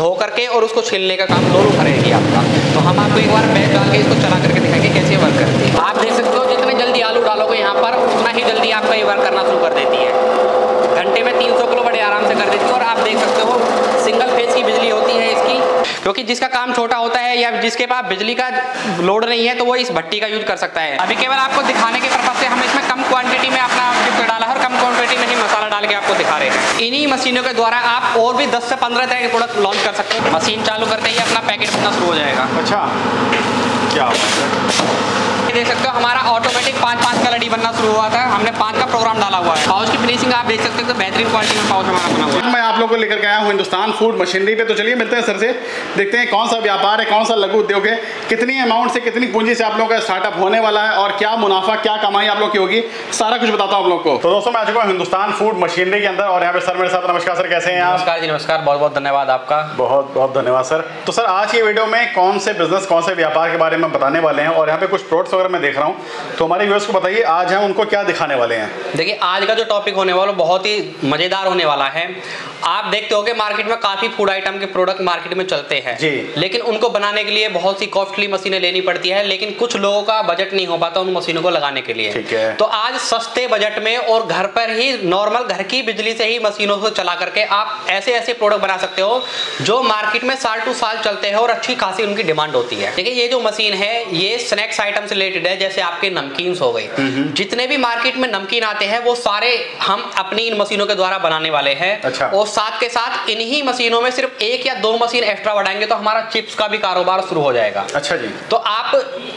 धो करके और उसको छीलने का काम दोनों करेगी आपका। तो हम आपको एक बार बैच डाल के इसको चला करके दिखाएँगे कैसे वर्क करती है। आप देख सकते हो जितने जल्दी आलू डालोगे यहाँ पर, उतना ही जल्दी आपका ये वर्क करना शुरू कर देती है। घंटे में 300 किलो बड़े आराम से कर देती है और आप देख सकते हो सिंगल फ़ेज़ की बिजली होती है क्योंकि जिसका काम छोटा होता है या जिसके पास बिजली का लोड नहीं है तो वो इस भट्टी का यूज़ कर सकता है। अभी केवल आपको दिखाने के पर्पज से हम इसमें कम क्वांटिटी में अपना चिप्स डाला है और कम क्वांटिटी में ही मसाला डाल के आपको दिखा रहे हैं। इन्हीं मशीनों के द्वारा आप और भी 10 से 15 तरह के प्रोडक्ट लॉन्च कर सकते हैं। मशीन चालू करते ही अपना पैकेट बनना शुरू हो जाएगा। अच्छा। क्या ये देख सकते हो हमारा ऑटोमेटिक पाँच पाँच का लड़ी बनना शुरू हुआ था हमने पाँच का प्रोग्राम डाला हुआ है। पाउच की फिनिशिंग आप देख सकते हो तो बेहतरीन क्वालिटी में पाउच हमारा बना हुआ है। मैं आप लोगों को लेकर के आया हूँ हिंदुस्तान फ़ूड मशीनरी पे तो चलिए मिलते हैं सर से देखते हैं कौन सा व्यापार है कौन सा लघु उद्योग है कितनी अमाउंट से कितनी पूंजी से आप लोगों का स्टार्टअप होने वाला है और क्या मुनाफा क्या कमाई आप लोग की होगी सारा कुछ बताता हूँ आप लोग को। तो दोस्तों मैं आ चुका हूँ हिंदुस्तान फ़ूड मशीनरी के अंदर और यहाँ पे सर मेरे साथ नमस्कार सर कैसे हैं आप? नमस्कार जी नमस्कार बहुत बहुत धन्यवाद आपका। बहुत बहुत धन्यवाद सर। तो सर आज की वीडियो में कौन से बिज़नेस कौन से व्यापार के बारे में बताने वाले हैं और यहाँ पे कुछ प्रोडक्ट्स वगैरह मैं देख रहा हूँ तो हमारे व्यूअर्स को बताइए, आज हम उनको क्या दिखाने वाले हैं? देखिए, आज का जो टॉपिक होने वाला बहुत ही मज़ेदार होने वाला है। आप देखते हो मार्केट में काफ़ी फ़ूड आइटम के प्रोडक्ट मार्केट में चलते हैं जी। लेकिन उनको बनाने के लिए बहुत सी कॉस्टली मशीनें लेनी पड़ती है लेकिन कुछ लोगों का बजट नहीं हो पाता उन मशीनों को लगाने के लिए ठीक है। तो आज सस्ते बजट में और घर पर ही नॉर्मल घर की बिजली से ही मशीनों को चला करके आप ऐसे ऐसे प्रोडक्ट बना सकते हो जो मार्केट में साल टू साल चलते हैं और अच्छी खासी उनकी डिमांड होती है देखिए ये जो मशीन है ये स्नैक्स आइटम से रिलेटेड है जैसे आपके नमकीन हो गए जितने भी मार्केट में नमकीन आते हैं वो सारे हम अपनी इन मशीनों के द्वारा बनाने वाले हैं अच्छा। और साथ के साथ इन्हीं मशीनों में सिर्फ़ एक या दो मशीन एक्स्ट्रा बढ़ाएँगे तो हमारा चिप्स का भी कारोबार शुरू हो जाएगा अच्छा जी तो आप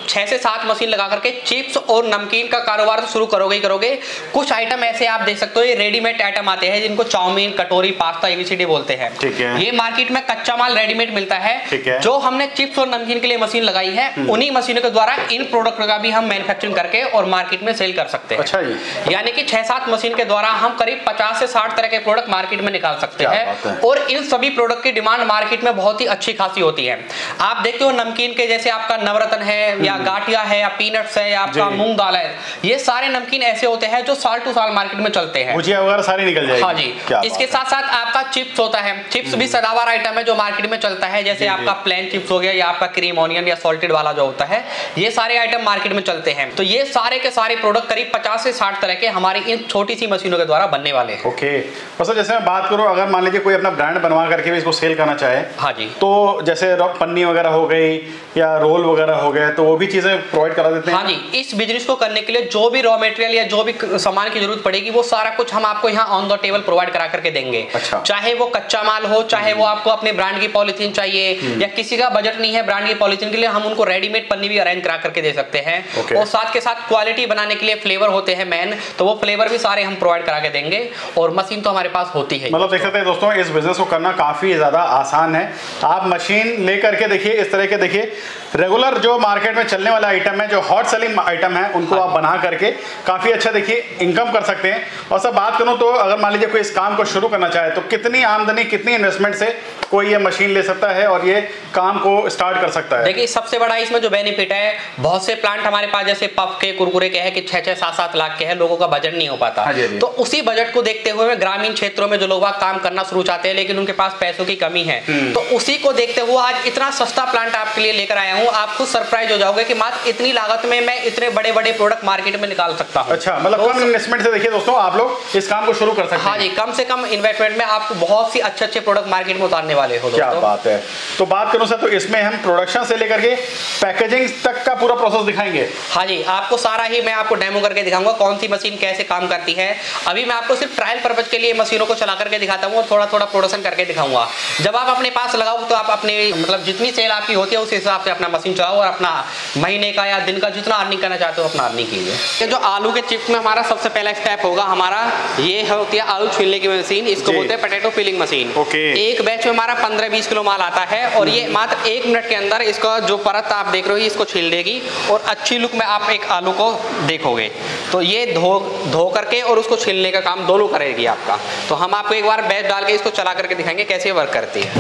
छह से सात मशीन लगा करके चिप्स और नमकीन का कारोबार तो शुरू करोगे ही करोगे कुछ आइटम ऐसे आप देख सकते हो ये रेडीमेड आइटम आते हैं जिनको चाउमीन कटोरी पास्ता एबीसीडी बोलते हैं ठीक है। ये मार्केट में कच्चा माल रेडीमेड मिलता है ठीक है। जो हमने चिप्स और नमकीन के लिए मशीन लगाई है हम्म। उन्हीं मशीनों के द्वारा इन प्रोडक्ट का भी हम मैन्युफैक्चरिंग करके और मार्केट में सेल कर सकते हैं अच्छा जी। यानी कि छह सात मशीन के द्वारा हम करीब 50 से 60 तरह के प्रोडक्ट मार्केट में निकाल सकते हैं। और इन सभी प्रोडक्ट की डिमांड मार्केट में बहुत ही अच्छी खासी होती है। आप देखते हो नमकीन के जैसे आपका नवरत्न है या गाठिया है या पीनट्स है या आपका हम्म। मूंग दाल है ये सारे नमकीन ऐसे होते हैं जो साल टू साल मार्केट में चलते हैं। सारी निकल जाएगी। हाँ जी। इसके साथ साथ आपका चिप्स होता है। चिप्स भी सदावर आइटम है जो मार्केट में चलता है। जैसे आपका प्लेन चिप्स हो गया या आपका क्रीम ऑनियन या सॉल्टेड वाला जो होता है ये सारे आइटम मार्केट में चलते हैं। तो ये सारे के सारे प्रोडक्ट करीब 50 से 60 तरह के हमारी इन छोटी सी मशीनों के द्वारा बनने वाले हैं। ओके। सर जैसे मैं बात करूँ अगर मान लीजिए कोई अपना ब्रांड बनवा करके भी इसको सेल करना चाहे हाँ जी। तो जैसे पन्नी वगैरह हो गई या रोल वगैरह हो गए तो वो भी चीज़ें प्रोवाइड करा देते हैं। हाँ जी इस बिज़नेस को करने के लिए जो भी रॉ मटेरियल या जो भी सामान की ज़रूरत पड़ेगी वो सारा कुछ हम आपको यहाँ ऑन द टेबल प्रोवाइड करा करके देंगे। अच्छा। चाहे वो कच्चा माल हो चाहे वो आपको अपने ब्रांड की पॉलिथीन चाहिए या किसी का बजट नहीं है ब्रांड की पॉलिथीन के लिए हम उनको रेडीमेड पन्नी भी अरेंज करा करके दे सकते हैं। और साथ के साथ क्वालिटी बनाने के लिए फ्लेवर होते हैं मैन तो वो फ्लेवर भी सारे हम प्रोवाइड करा के देंगे और मशीन तो हमारे पास होती है मतलब सकते हैं दोस्तों इस बिज़नेस को करना काफ़ी ज़्यादा आसान है। आप मशीन लेकर के देखिए इस तरह के देखिए रेगुलर जो मार्केट में चलने वाला आइटम है जो हॉट सेलिंग आइटम है उनको आप बना करके काफ़ी अच्छा देखिए इनकम कर सकते हैं। और सर बात करूँ तो अगर मान लीजिए कोई इस काम को शुरू करना चाहे तो कितनी आमदनी कितनी इन्वेस्टमेंट से कोई ये मशीन ले सकता है और ये काम को स्टार्ट कर सकता है? देखिए सबसे बड़ा इसमें जो बेनिफिट है बहुत से प्लांट हमारे पास जैसे पफ के कुरकुरे के हैं कि छह छह सात सात लाख के हैं लोगों का बजट नहीं हो पाता। हाँ हाँ। तो उसी बजट को देखते हुए ग्रामीण क्षेत्रों में जो लोग वहाँ काम करना शुरू चाहते हैं लेकिन उनके पास पैसों की कमी है। हम्म। तो उसी को देखते हुए आज इतना सस्ता प्लांट आपके लिए लेकर आया हूँ। आप खुद सरप्राइज़ हो जाओगे कि मात्र इतनी लागत में मैं इतने बड़े बड़े प्रोडक्ट मार्केट में निकाल सकता हूँ। अच्छा मतलब कम इन्वेस्टमेंट से देखिए दोस्तों आप लोग इस काम को शुरू कर सकते हाँ जी कम से कम इन्वेस्टमेंट में आप बहुत सी अच्छे अच्छे प्रोडक्ट मार्केट में उतारने वाले हो क्या बात है। तो बात करूँ सर तो इसमें हम प्रोडक्शन से लेकर के पैकेजिंग तक का पूरा प्रोसेस दिखाएँगे। हाँ जी आपको सारा ही मैं आपको डेमो करके दिखाऊँगा कौन सी मशीन कैसे काम करती है। अभी मैं आपको सिर्फ़ ट्रायल पर्पज के लिए मशीनों को चला करके दिखाता हूँ और थोड़ा थोड़ा प्रोडक्शन करके दिखाऊँगा। जब आप अपने पास लगाओ तो आप अपने मतलब जितनी सेल आपकी होती है उस हिसाब से अपना मशीन चलाओ और अपना महीने का या दिन का जितना अर्निंग करना चाहते हो अपना अर्निंग कीजिए। ये जो आलू के चिप्स में हमारा सबसे पहला स्टेप होगा हमारा ये होती है आलू छीलने की मशीन इसको बोलते हैं पटेटो फिलिंग मशीन ओके। एक बैच में हमारा पंद्रह बीस किलो माल आता है और ये मात्र एक मिनट के अंदर इसका जो परत आप देख रहे हो इसको छील देगी और अच्छी लुक में आप एक आलू को देखोगे। तो ये धो धो करके और उसको छीलने का काम दोनों करेगी आपका। तो हम आपको एक बार बैच डाल के इसको चला करके दिखाएँगे कैसे वर्क करती है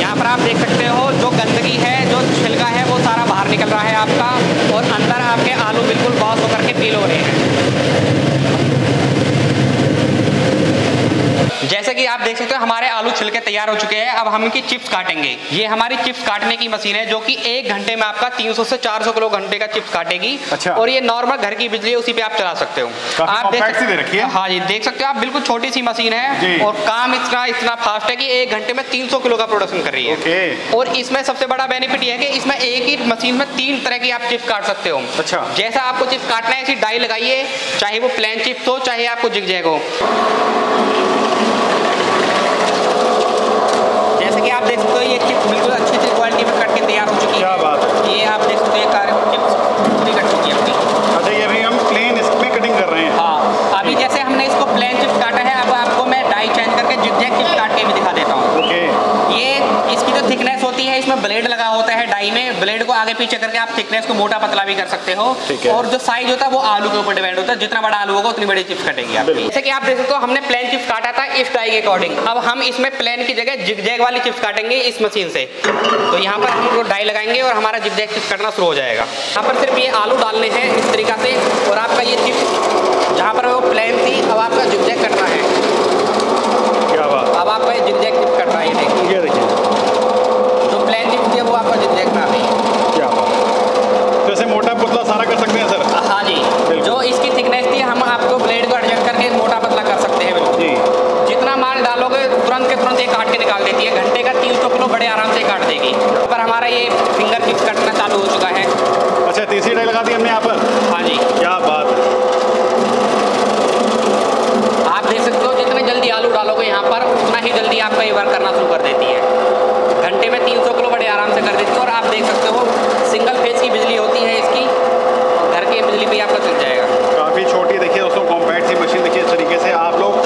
यहाँ पर आप देख सकते हो जो गंदगी है जो छिलका है वो सारा बाहर निकल रहा है आपका और अंदर आपके आलू बिल्कुल बॉस होकर के पील हो रहे हैं देख सकते हो हमारे आलू छिलके तैयार हो चुके हैं। अब हम इनकी चिप्स काटेंगे। ये हमारी चिप्स काटने की मशीन है जो कि एक घंटे में आपका 300 से 400 किलो घंटे का चिप्स काटेगी। अच्छा। और ये नॉर्मल घर की बिजली है उसी पे आप चला सकते हो। आप देख सकते दे रखी है। हाँ जी देख सकते हो आप बिल्कुल छोटी सी मशीन है। और काम इतना इतना फास्ट है कि एक घंटे में 300 किलो का प्रोडक्शन कर रही है। और इसमें सबसे बड़ा बेनिफिट ये है कि इसमें एक ही मशीन में तीन तरह की आप चिप्स काट सकते हो। अच्छा। जैसा आपको चिप्स काटना है ऐसी डाई लगाइए चाहे वो प्लेन चिप्स हो चाहे आपको जिग हो जैसे कि आप देख सकते हो ये चिप्स बिल्कुल अच्छी अच्छी क्वालिटी में कट के तैयार हो चुकी क्या है बात है। ये आप देख सकते हो ये कार चिप्स पूरी कट चुकी है अपनी अच्छा ये अभी हम प्लेन इसमें कटिंग कर रहे हैं हाँ अभी जैसे हमने इसको प्लेन चिप्स काटा है अब आपको मैं डाई चेंज करके जिग चिप्स काट के भी दिखा देता हूँ ओके ये इसकी जो थिकनेस होती है इसमें ब्लेड लगा होता है डाई में ब्लेड को आगे पीछे करके आप थिकनेस को मोटा पतला भी कर सकते हो। और जो साइज़ होता है वो आलू के ऊपर डिपेंड होता है। जितना बड़ा आलू होगा उतनी बड़ी चिप्स कटेगी आपकी। जैसे कि आप देख सकते हो हमने प्लेन चिप्स काटा था इस डाई के अकॉर्डिंग अब हम इसमें प्लेन की जगह जिगजैग वाली चिप्स काटेंगे इस मशीन से। तो यहाँ पर हम डाई लगाएँगे और हमारा जिगजैग चिप्स कटना शुरू हो जाएगा। यहाँ पर सिर्फ़ ये आलू डालने हैं इस तरीका से। और आपका ये चिप्स जहाँ पर वो प्लेन थी अब आपका जिगजैग कटना है। क्या बात। अब आपका ये जिगजैग चिप्स कट रहा है ये देखिए। प्लेन चिप्स थी अब वो आपका जिगजैग में आ गई क्या बात जैसे मोटा पुतला सारा कर सकते हैं सर हाँ जी बिल्कुल। जो इसकी थिकनेस थी हम आपको ब्लेड को एडजस्ट करके मोटा पतला कर सकते हैं बिल्कुल जी जितना माल डालोगे तुरंत के तुरंत ये काट के निकाल देती है घंटे का तीन सौ किलो बड़े आराम से काट देगी पर हमारा ये फिंगर चिप्स कटना चालू हो चुका है अच्छा तीसरी डाई लगा दी हमने यहाँ पर हाँ जी क्या बात है आप देख सकते हो जितने जल्दी आलू डालोगे यहाँ पर उतना ही जल्दी आपका ये वर्क करना शुरू कर देती है घंटे में 300 किलो बड़े आराम से कर देती है और आप देख सकते हो सिंगल फ़ेज़ की बिजली होती है इसकी घर की बिजली भी आपका चल जाएगा काफ़ी छोटी देखिए दोस्तों कॉम्पैक्ट सी मशीन देखिए इस तरीके से आप लोग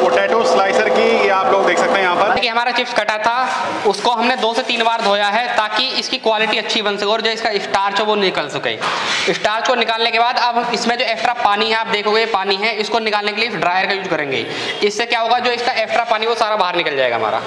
पोटैटो स्लाइसर की ये आप लोग देख सकते हैं यहाँ पर कि हमारा चिप्स कटा था उसको हमने दो से तीन बार धोया है ताकि इसकी क्वालिटी अच्छी बन सके और जो इसका स्टार्च है वो निकल सके। स्टार्च को निकालने के बाद अब इसमें जो एक्स्ट्रा पानी है, आप देखोगे पानी है, इसको निकालने के लिए ड्रायर का यूज़ करेंगे। इससे क्या होगा, जो इसका एक्स्ट्रा पानी वो सारा बाहर निकल जाएगा हमारा।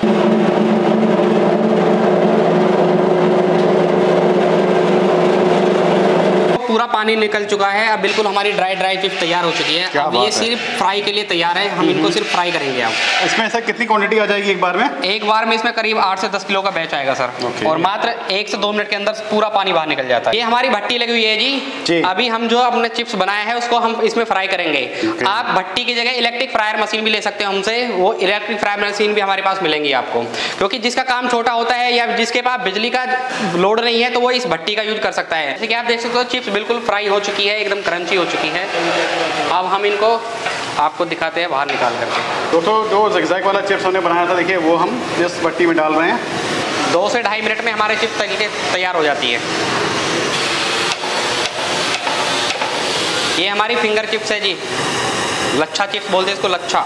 पूरा पानी निकल चुका है। अब बिल्कुल हमारी ड्राई ड्राई चिप्स तैयार हो चुकी है। अब ये सिर्फ़ फ्राई के लिए तैयार है। हम इनको सिर्फ़ फ्राई करेंगे अब। इसमें सर कितनी क्वांटिटी आ जाएगी एक बार में? एक बार में इसमें करीब आठ से दस किलो का बैच आएगा सर। और मात्र एक से दो मिनट के अंदर पूरा पानी बाहर निकल जाता है। ये हमारी भट्टी लगी हुई है जी। जी। अभी हम जो अपने चिप्स बनाए हैं उसको हम इसमें फ्राई करेंगे। आप भट्टी की जगह इलेक्ट्रिक फ्रायर मशीन भी ले सकते हो हमसे। वो इलेक्ट्रिक फ्रायर मशीन भी हमारे पास मिलेंगी आपको। क्योंकि जिसका काम छोटा होता है या जिसके पास बिजली का लोड नहीं है तो वो इस भट्टी का यूज़ कर सकता है। जैसे कि आप देख सकते हो चिप्स बिल्कुल फ्राई हो चुकी है एकदम क्रंची हो चुकी है। अब हम इनको आपको दिखाते हैं बाहर निकाल करके। दोस्तों जो जगजैक वाला चिप्स हमने बनाया था देखिए वो हम इस भट्टी में डाल रहे हैं। दो से ढाई मिनट में हमारे चिप्स तरीके तैयार हो जाती है। ये हमारी फिंगर चिप्स है जी। लच्छा चिप्स बोलते हैं इसको लच्छा।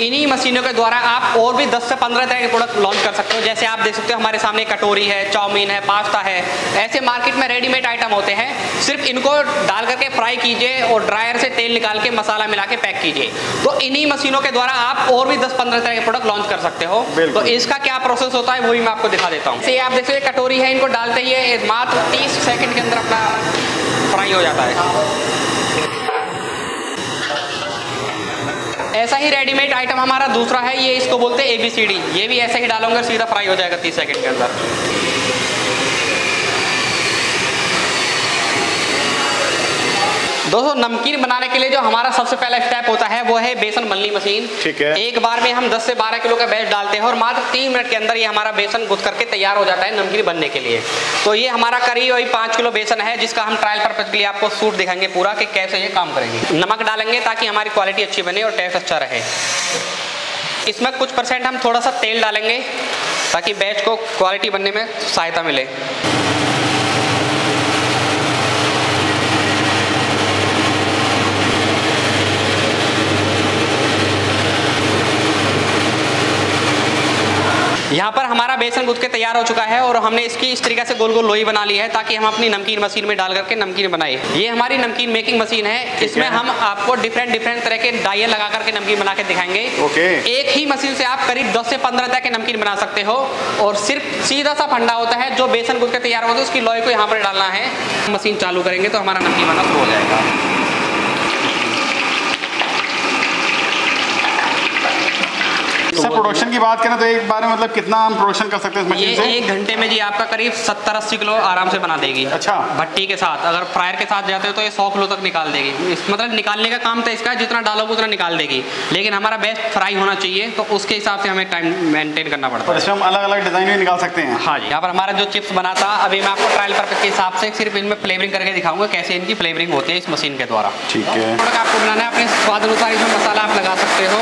इन्हीं मशीनों के द्वारा आप और भी 10 से 15 तरह के प्रोडक्ट लॉन्च कर सकते हो। जैसे आप देख सकते हो हमारे सामने कटोरी है चाउमीन है पास्ता है। ऐसे मार्केट में रेडीमेड आइटम होते हैं। सिर्फ़ इनको डाल करके फ्राई कीजिए और ड्रायर से तेल निकाल के मसाला मिला के पैक कीजिए। तो इन्हीं मशीनों के द्वारा आप और भी 10-15 तरह के प्रोडक्ट लॉन्च कर सकते हो। तो इसका क्या प्रोसेस होता है वो भी मैं आपको दिखा देता हूँ। आप देख सकते कटोरी है इनको डालते ही मात्र 30 सेकंड के अंदर अपना फ्राई हो जाता है। ऐसा ही रेडीमेड आइटम हमारा दूसरा है, ये इसको बोलते हैं ए बी सी डी ये भी ऐसे ही डालोगे, सीधा फ्राई हो जाएगा तीस सेकंड के अंदर। दोस्तों नमकीन बनाने के लिए जो हमारा सबसे पहला स्टेप होता है वो है बेसन मलनी मशीन ठीक है। एक बार में हम 10 से 12 किलो का बैच डालते हैं और मात्र तीन मिनट के अंदर ये हमारा बेसन गुथ करके तैयार हो जाता है नमकीन बनने के लिए। तो ये हमारा करीब वही पाँच किलो बेसन है जिसका हम ट्रायल पर्पज के लिए आपको सूट दिखाएँगे पूरा कि कैसे ये काम करेंगे। नमक डालेंगे ताकि हमारी क्वालिटी अच्छी बने और टेस्ट अच्छा रहे। इसमें कुछ परसेंट हम थोड़ा सा तेल डालेंगे ताकि बैच को क्वालिटी बनने में सहायता मिले। यहाँ पर हमारा बेसन गूंथ के तैयार हो चुका है और हमने इसकी इस तरीके से गोल गोल लोई बना ली है ताकि हम अपनी नमकीन मशीन में डाल करके नमकीन बनाए। ये हमारी नमकीन मेकिंग मशीन है। इसमें हम आपको डिफरेंट डिफरेंट तरह के डाइए लगा करके नमकीन बना के दिखाएँगे। ओके। एक ही मशीन से आप करीब 10 से 15 तरह के नमकीन बना सकते हो और सिर्फ़ सीधा सा फंडा होता है जो बेसन गूंथ के तैयार होता है उसकी लोई को यहाँ पर डालना है। मशीन चालू करेंगे तो हमारा नमकीन बना शुरू हो जाएगा। सर प्रोडक्शन की बात करें तो एक बार में मतलब कितना हम प्रोडक्शन कर सकते हैं इस मशीन से? एक घंटे में जी आपका करीब 70-80 किलो आराम से बना देगी। अच्छा। भट्टी के साथ। अगर फ्रायर के साथ जाते हो तो ये 100 किलो तक निकाल देगी। मतलब निकालने का काम तो इसका जितना डालोगे उतना निकाल देगी। लेकिन हमारा बेस्ट फ्राई होना चाहिए तो उसके हिसाब से हमें टाइम मेंटेन करना पड़ता है। इसमें हम अलग अलग डिज़ाइन भी निकाल सकते हैं। हाँ जी। यहाँ पर हमारा जो चिप्स बना था अभी मैं आपको ट्रायल पर्पज के हिसाब से सिर्फ़ इनमें फ्लेवरिंग करके दिखाऊँगा कैसे इनकी फ्लेवरिंग होती है इस मशीन के द्वारा। ठीक है। प्रोडक्ट आपको बनाना है अपने स्वाद अनुसार इसमें मसाला आप लगा सकते हो।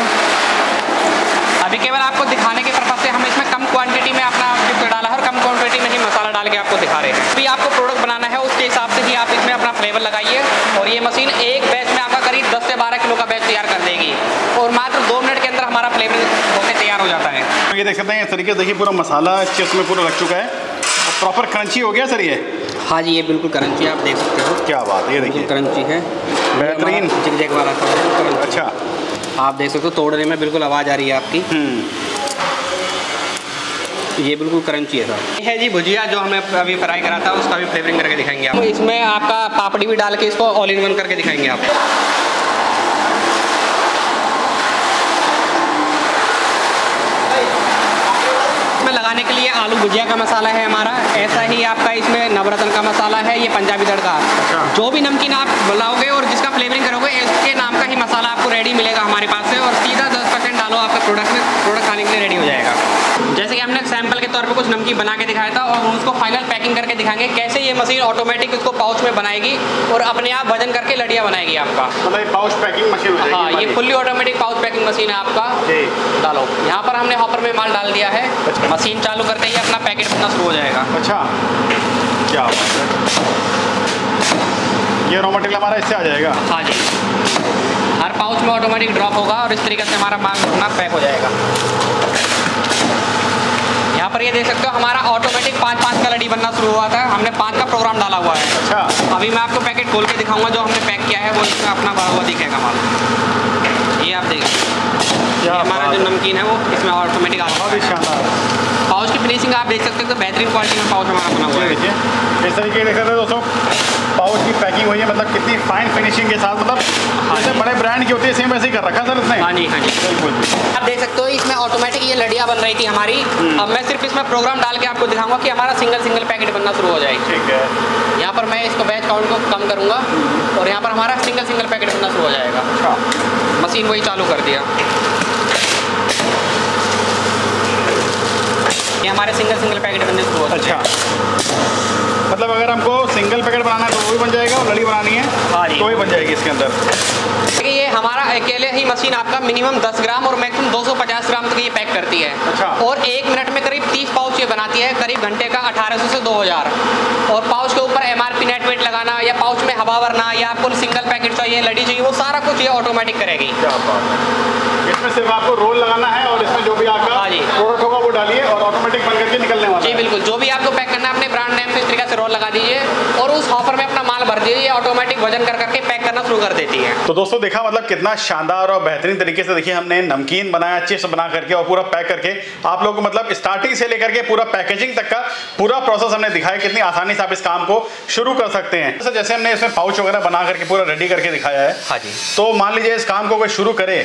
अभी केवल आपको दिखाने के पर्पज से हम इसमें कम क्वांटिटी में अपना चिप्स डाला है और कम क्वांटिटी में ही मसाला डाल के आपको दिखा रहे हैं। अभी आपको प्रोडक्ट बनाना है उसके हिसाब से ही आप इसमें अपना फ्लेवर लगाइए और ये मशीन एक बैच में आपका करीब 10 से 12 किलो का बैच तैयार कर देगी। और मात्र दो मिनट के अंदर हमारा फ्लेवर होकर तैयार हो जाता है। ये देख सकते हैं इस तरीके से देखिए पूरा मसाला चिप्स में पूरा लग चुका है। प्रॉपर क्रंची हो गया सर ये? हाँ जी ये बिल्कुल करंची आप देख सकते हो। क्या बात है ये देखिए। करंची है। बेहतरीन। जिग जैग वाला था, अच्छा। आप देख सकते हो तोड़ने में बिल्कुल आवाज़ आ रही है आपकी। हम्म। ये बिल्कुल करंची है सर। ये है जी भुजिया जो हमें अभी फ्राई करा था उसका भी फ्लेवरिंग करके दिखाएँगे आप। इसमें आपका पापड़ी भी डाल के इसको ऑल इन वन करके दिखाएँगे आप इसमें लगाने के लिए आलू भुजिया का मसाला है हमारा। ऐसा ही आपका इसमें नवरत्न का मसाला है ये पंजाबी तड़का जो भी नमकीन आप बुलाओगे और जिसका फ्लेवरिंग करोगे इसके नाम का ही मसाला आपको रेडी मिलेगा हमारे पास से और सीधा दस प्रोडक्ट में प्रोडक्ट खाने के लिए रेडी हो जाएगा। जैसे कि हमने सैंपल के तौर पे कुछ नमकीन बना के दिखाया था और हम उसको फाइनल पैकिंग करके दिखाएँगे कैसे ये मशीन ऑटोमेटिक इसको पाउच में बनाएगी और अपने आप वज़न करके लड़िया बनाएगी आपका। मतलब पाउच पैकिंग मशीन हो जाएगी हाँ ये fully automatic pouch packing machine है आपका। डालो। यहाँ पर हमने हॉपर में माल डाल दिया है। अच्छा। मशीन चालू करते ही अपना पैकेट बनना शुरू हो जाएगा। अच्छा। क्या ये रॉ मटेरियल हमारा इससे आ जाएगा। हाँ जी। हर पाउच में ऑटोमेटिक ड्रॉप होगा और इस तरीके से हमारा माल अपना पैक हो जाएगा। यहाँ पर ये देख सकते हो हमारा ऑटोमेटिक पाँच पाँच का लड़ी बनना शुरू हुआ था। हमने पाँच का प्रोग्राम डाला हुआ है। अच्छा। अभी मैं आपको पैकेट खोल के दिखाऊँगा जो हमने पैक किया है वो इसमें अपना भरा हुआ दिखेगा माल ये आप देखिए हमारा जो नमकीन है वो इसमें ऑटोमेटिक आ बहुत ही पाउच की फिनिशिंग आप देख सकते हो तो बेहतरीन क्वालिटी में पाउच हमारा बना हुआ है। देखिए इस तरीके देख सकते हो दोस्तों पाउच की पैकिंग हुई है मतलब कितनी फाइन फिनिशिंग के साथ मतलब जैसे बड़े ब्रांड की होती है सेम वैसे ही कर रखा है सर इसने? हाँ जी हाँ जी। बिल्कुल आप देख सकते हो इसमें ऑटोमेटिक ये लड़िया बन रही थी हमारी। अब मैं सिर्फ़ इसमें प्रोग्राम डाल के आपको दिखाऊँगा कि हमारा सिंगल सिंगल पैकेट बनना शुरू हो जाएगी। ठीक है। यहाँ पर मैं इसको बैच काउंट को कम करूँगा और यहाँ पर हमारा सिंगल सिंगल पैकेट बनना शुरू हो जाएगा। अच्छा। मशीन वही चालू कर दिया। ये हमारे सिंगल सिंगल पैकेट बनने शुरू हो अच्छा। मतलब अगर हमको सिंगल पैकेट बनाना है तो वो भी बन जाएगा और लड़ी बनानी है हाँ जी। तो भी बन जाएगी इसके अंदर। ये हमारा अकेले ही मशीन आपका मिनिमम 10 ग्राम और मैक्सिमम 250 ग्राम तक ये पैक करती है। अच्छा। और एक मिनट में करीब 30 पाउच ये बनाती है करीब घंटे का 1800 से 2000 और पाउच के ऊपर M R P net weight लगाना या पाउच में हवा भरना या आपको सिंगल पैकेट चाहिए लड़ी चाहिए वो सारा कुछ ये ऑटोमेटिक करेगी। है। इसमें सिर्फ़ आपको रोल लगाना है और इसमें जो भी आपका हाँ जी। प्रोडक्ट होगा वो डालिए और ऑटोमेटिक बन करके निकलने वाला जी बिल्कुल। जो भी आपको पैक करना है अपने ब्रांड नेम से इस तरीके से रोल लगा दीजिए और उस हॉपर में अपना माल भर दीजिए। ऑटोमेटिक वज़न कर करके पैक करना शुरू कर देती है। तो दोस्तों देखा मतलब कितना शानदार और बेहतरीन तरीके से देखिए हमने नमकीन बनाया चिप्स बना करके और पूरा पैक करके। आप लोगों को मतलब स्टार्टिंग से लेकर के पूरा पैकेजिंग तक का पूरा प्रोसेस हमने दिखाया कितनी आसानी से आप इस काम को शुरू कर सकते हैं। जैसे जैसे हमने इसमें पाउच वगैरह बना करके पूरा रेडी करके दिखाया है हाँ जी। तो मान लीजिए इस काम को कोई शुरू करे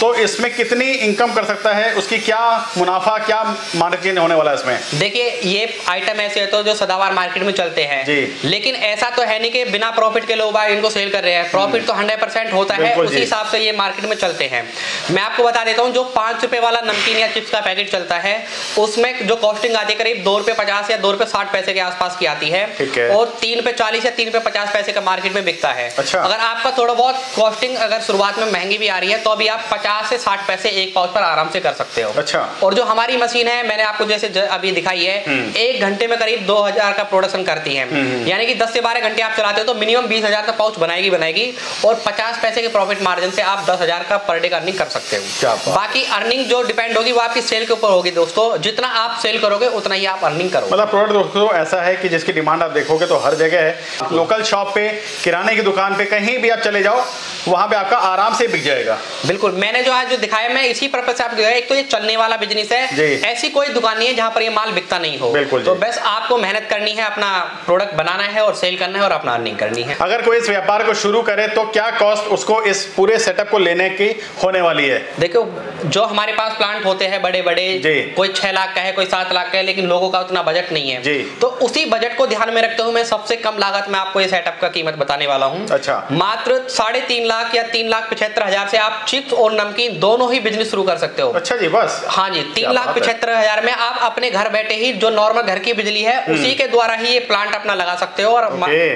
तो इसमें कितनी इनकम कर सकता है उसकी क्या मुनाफा क्या मार्जिन होने वाला है इसमें? देखिए ये आइटम ऐसे है तो जो सदाबार मार्केट में चलते हैं। जी। लेकिन ऐसा तो है नहीं कि बिना प्रॉफिट के लोग भाई इनको सेल कर रहे हैं। प्रॉफिट तो हंड्रेड परसेंट होता है उसी हिसाब से ये मार्केट में चलते हैं। मैं आपको बता देता हूँ जो पाँच रुपए वाला नमकीन या चिप्स का पैकेट चलता है उसमें जो कॉस्टिंग आती है करीब दो रुपए पचास या दो रुपए साठ पैसे के आसपास की आती है। और तीन पे चालीस या तीन पे पचास पैसे का मार्केट में बिकता है। अच्छा। अगर आपका थोड़ा बहुत कॉस्टिंग अगर शुरुआत में महँगी भी आ रही है तो अभी आप पचास से साठ पैसे एक पाउच पर आराम से कर सकते हो। अच्छा। और जो हमारी मशीन है मैंने आपको जैसे अभी दिखाई है हम्म। एक घंटे में करीब 2000 का प्रोडक्शन करती है। यानी कि 10 से 12 घंटे आप चलाते हो तो मिनिमम 20000 का पाउच बनाएगी बनाएगी और 50 पैसे के प्रॉफिट मार्जिन से आप 10000 का पर डे का अर्निंग कर सकते हो। बाकी अर्निंग जो डिपेंड होगी वो आपकी सेल के ऊपर होगी दोस्तों। जितना आप सेल करोगे उतना ही आप अर्निंग करोगे। मतलब प्रोडक्ट दोस्तों ऐसा है कि जिसकी डिमांड आप देखोगे तो हर जगह है। लोकल शॉप पे किराने की दुकान पे कहीं भी आप चले जाओ वहाँ पे आपका आराम से बिक जाएगा। बिल्कुल। मैंने जो आज जो दिखाया मैं इसी पर्पज से आपको एक तो ये चलने वाला बिज़नेस है। ऐसी कोई दुकान नहीं है जहाँ पर ये माल बिकता नहीं हो। बिल्कुल तो बस आपको मेहनत करनी है अपना प्रोडक्ट बनाना है और सेल करना है और अपना अर्निंग करनी है। अगर कोई इस व्यापार को शुरू करे तो क्या कॉस्ट उसको इस पूरे सेटअप को लेने की होने वाली है देखो जो हमारे पास प्लांट होते हैं बड़े बड़े जी। कोई छह लाख का है कोई सात लाख का है लेकिन लोगों का उतना बजट नहीं है जी। तो उसी बजट को ध्यान में रखते हुए मैं सबसे कम लागत में आपको ये सेटअप का कीमत बताने वाला हूँ अच्छा। मात्र साढ़े तीन लाख या तीन लाख पचहत्तर हज़ार से आप चिप्स और नमकीन दोनों ही बिज़नेस शुरू कर सकते हो अच्छा जी बस हाँ जी तीन लाख। पचहत्तर हज़ार में आप अपने घर बैठे ही जो नॉर्मल घर की बिजली है उसी के द्वारा ही ये प्लांट अपना लगा सकते हो और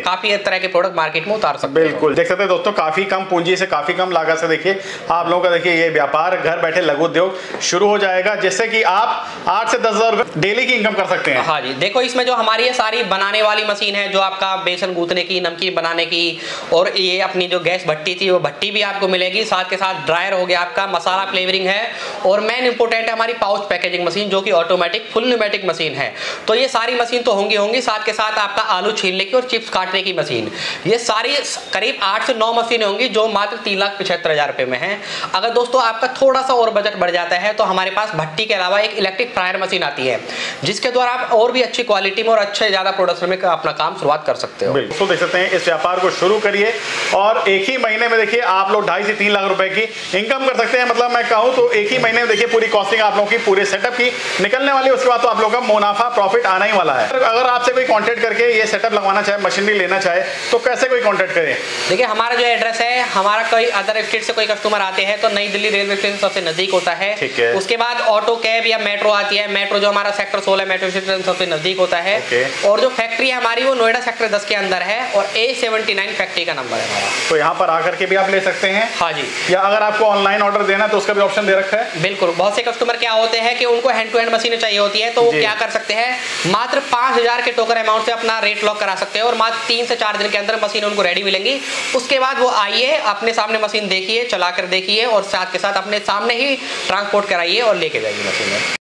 काफ़ी तरह के प्रोडक्ट मार्केट में उतार सकते बिल्कुल। देख सकते हैं दोस्तों काफ़ी कम पूंजी से काफ़ी कम लागत से देखिए आप लोगों का देखिए ये व्यापार घर बैठे लघु उद्योग शुरू हो जाएगा जिससे कि आप आठ से दस हज़ार डेली की इनकम कर सकते हैं। हाँ जी देखो इसमें जो हमारी ये सारी बनाने वाली मशीन है जो आपका बेसन गूंथने की नमकीन बनाने की और ये अपनी जो गैस भट्टी थी वो भट्टी भी आपको मिलेगी साथ के साथ ड्रायर हो गया आपका मसाला फ्लेवरिंग है और मेन इंपोर्टेंट है हमारी पाउच पैकेजिंग मशीन जो कि ऑटोमेटिक फुल न्यूमेटिक मशीन है। तो ये सारी मशीन तो होंगी होंगी साथ के साथ आपका आलू छीलने की और चिप्स काटने की मशीन ये सारी करीब आठ से नौ मशीनें होंगी जो मात्र तीन लाख पिछहत्तर हज़ार रुपए में है। अगर दोस्तों आपका थोड़ा सा और बजट बढ़ जाता है तो हमारे पास भट्टी के अलावा एक इलेक्ट्रिक फ्रायर मशीन आती है, जिसके द्वारा आप और भी अच्छी क्वालिटी में और अच्छे ज़्यादा प्रोडक्शन में अपना काम शुरुआत कर सकते हो। बिल्कुल, देख सकते हैं, इस व्यापार को शुरू करिए, और एक ही महीने में देखिए आप लोग ढाई से तीन लाख रुपए की इनकम कर सकते हैं। मतलब मैं कहूँ तो एक ही महीने में देखिए पूरी कॉस्टिंग आप लोगों की, पूरे सेटअप की निकलने वाली उसके बाद तो आप लोगों का मुनाफा प्रॉफिट आना ही वाला है। अगर आपसे कोई कॉन्टेक्ट करके ये सेटअप लगवाना चाहे मशीनरी लेना चाहे तो कैसे कोई कॉन्टेक्ट करे? देखिए हमारा जो एड्रेस है हमारा कोई अदर स्टेट से कोई कस्टमर आते हैं तो नई दिल्ली रेलवे स्टेशन सबसे नज़दीक होता है। ठीक है। उसके बाद ऑटो कैब या मेट्रो आती है। मेट्रो जो हमारा सेक्टर सोलह मेट्रो स्टेशन सबसे नज़दीक होता है। और जो फैक्ट्री है हमारी वो नोएडा सेक्टर दस के अंदर है और ए सेवेंटी नाइन फैक्ट्री का नंबर है हमारा। तो यहाँ पर आकर के भी आप ले सकते हैं? हाँ जी। या अगर आपको ऑनलाइन ऑर्डर देना है तो उसका भी ऑप्शन दे रखा है? बिल्कुल। बहुत से कस्टमर क्या होते हैं कि उनको हैंड टू हैंड मशीनें चाहिए होती है तो वो क्या कर सकते हैं मात्र पाँच हज़ार के टोकन अमाउंट से अपना रेट लॉक करा सकते हैं और मात्र तीन से चार दिन के अंदर मशीन उनको रेडी मिलेंगी। उसके बाद वो आइए, अपने सामने मशीन देखिए चला कर देखिए और साथ के साथ अपने सामने ही ट्रांसपोर्ट कराइए और लेके जाइए मशीन